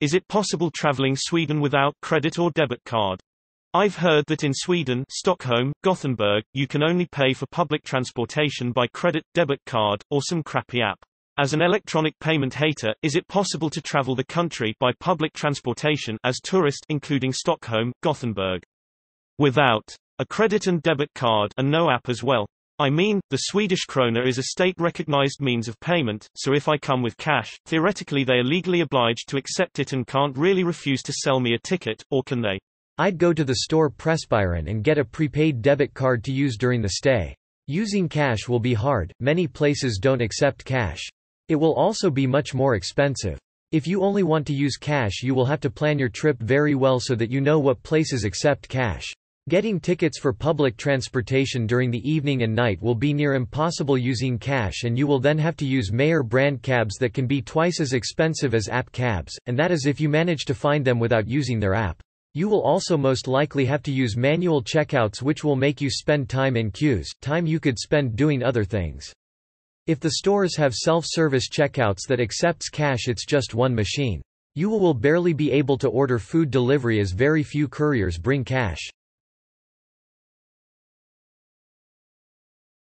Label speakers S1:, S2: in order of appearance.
S1: Is it possible traveling Sweden without credit or debit card? I've heard that in Sweden Stockholm, Gothenburg, you can only pay for public transportation by credit, debit card, or some crappy app. As an electronic payment hater, is it possible to travel the country by public transportation as tourist including Stockholm, Gothenburg? Without a credit and debit card and no app as well. I mean, the Swedish krona is a state-recognized means of payment, so if I come with cash, theoretically they are legally obliged to accept it and can't really refuse to sell me a ticket, or can they?
S2: I'd go to the store Pressbyrån and get a prepaid debit card to use during the stay. Using cash will be hard, many places don't accept cash. It will also be much more expensive. If you only want to use cash you will have to plan your trip very well so that you know what places accept cash. Getting tickets for public transportation during the evening and night will be near impossible using cash and you will then have to use Mayor brand cabs that can be twice as expensive as app cabs, and that is if you manage to find them without using their app. You will also most likely have to use manual checkouts which will make you spend time in queues, time you could spend doing other things. If the stores have self-service checkouts that accepts cash it's just one machine. You will barely be able to order food delivery as very few couriers bring cash.